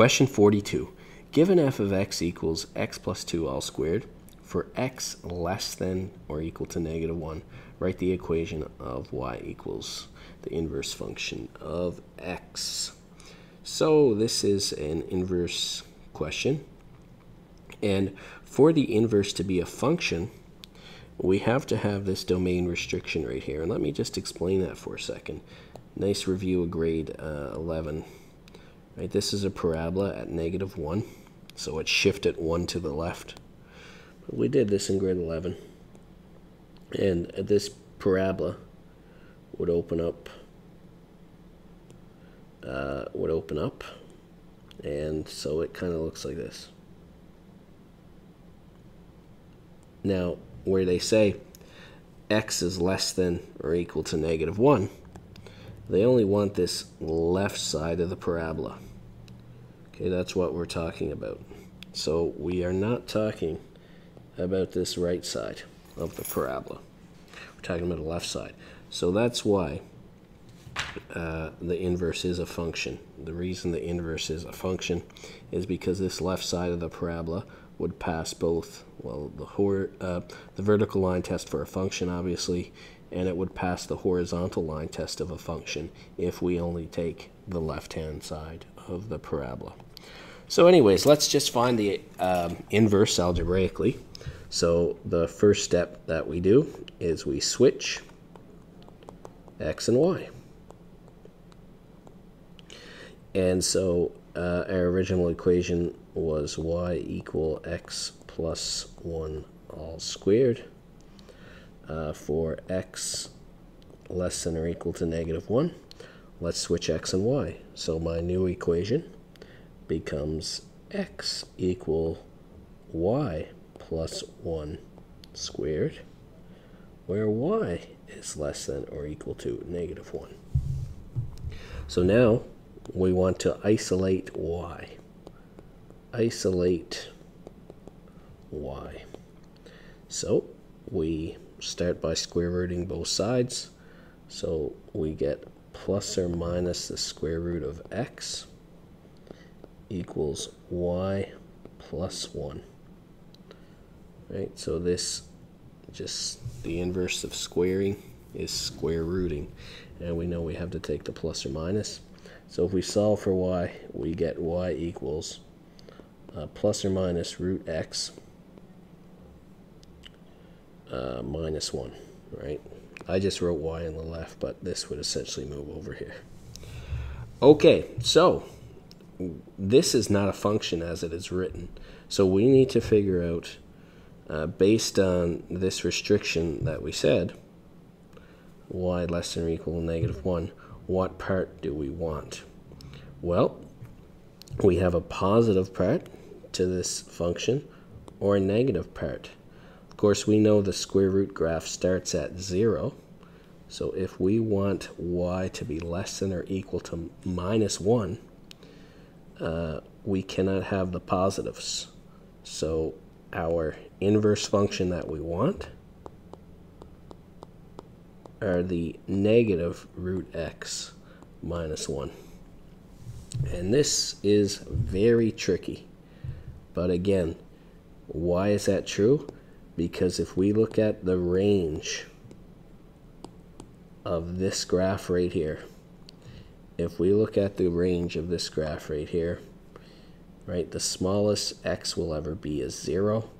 Question 42. Given f of x equals x plus 2 all squared, for x less than or equal to negative 1, write the equation of y equals the inverse function of x. So this is an inverse question. And for the inverse to be a function, we have to have this domain restriction right here. And let me just explain that for a second. Nice review of grade uh, 11. Right, this is a parabola at negative 1, so it's shifted 1 to the left. But we did this in grade 11. And this parabola would open up, uh, would open up, and so it kind of looks like this. Now, where they say x is less than or equal to negative 1, they only want this left side of the parabola. Okay, that's what we're talking about. So we are not talking about this right side of the parabola. We're talking about the left side. So that's why uh, the inverse is a function. The reason the inverse is a function is because this left side of the parabola would pass both, well, the, uh, the vertical line test for a function, obviously, and it would pass the horizontal line test of a function if we only take the left-hand side of the parabola. So anyways, let's just find the um, inverse algebraically. So the first step that we do is we switch x and y. And so uh, our original equation was y equal x plus 1 all squared. Uh, for x less than or equal to negative 1, let's switch x and y. So my new equation becomes x equal y plus 1 squared, where y is less than or equal to negative 1. So now we want to isolate y. Isolate y. So we start by square rooting both sides. So we get plus or minus the square root of x equals y plus 1. Right, so this just the inverse of squaring is square rooting. And we know we have to take the plus or minus. So if we solve for y, we get y equals uh, plus or minus root x uh, minus 1, right? I just wrote y on the left, but this would essentially move over here. Okay, so this is not a function as it is written. So we need to figure out, uh, based on this restriction that we said, y less than or equal to negative 1, what part do we want? Well, we have a positive part to this function or a negative part. Of course, we know the square root graph starts at 0. So if we want y to be less than or equal to minus 1, uh, we cannot have the positives. So our inverse function that we want are the negative root x minus 1. And this is very tricky. But again, why is that true? Because if we look at the range of this graph right here, if we look at the range of this graph right here, right, the smallest x will ever be is 0,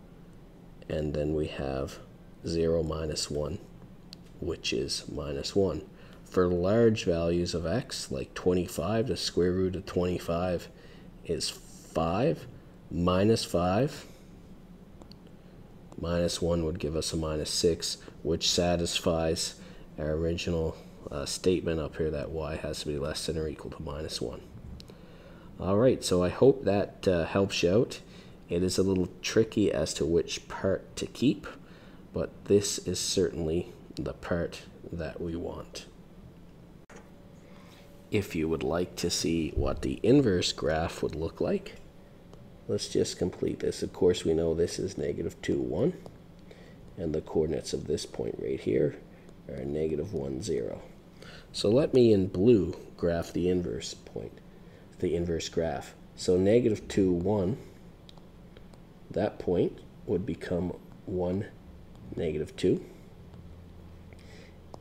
and then we have 0 minus 1, which is minus 1. For large values of x, like 25, the square root of 25 is 5. Minus 5 minus 1 would give us a minus 6, which satisfies our original uh, statement up here that y has to be less than or equal to minus 1. Alright, so I hope that uh, helps you out. It is a little tricky as to which part to keep, but this is certainly the part that we want. If you would like to see what the inverse graph would look like, let's just complete this. Of course, we know this is negative 2, 1, and the coordinates of this point right here are negative 1, 0. So let me in blue graph the inverse point, the inverse graph. So negative 2, 1, that point would become 1, negative 2.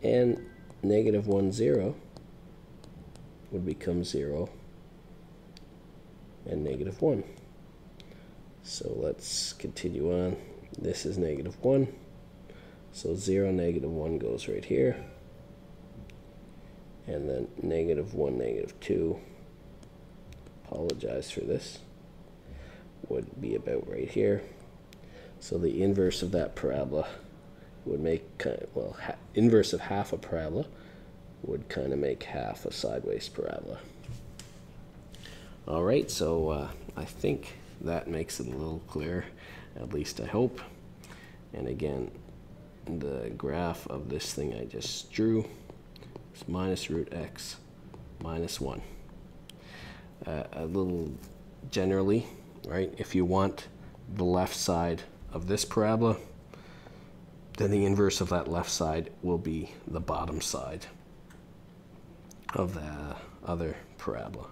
And negative 1, 0 would become 0 and negative 1. So let's continue on. This is negative 1. So 0, negative 1 goes right here. And then negative 1, negative 2, apologize for this, would be about right here. So the inverse of that parabola would make, kind of, well, inverse of half a parabola would kind of make half a sideways parabola. All right, so uh, I think that makes it a little clearer, at least I hope. And again, the graph of this thing I just drew is minus root x minus 1. Uh, a little generally, right, if you want the left side of this parabola, then the inverse of that left side will be the bottom side of the other parabola.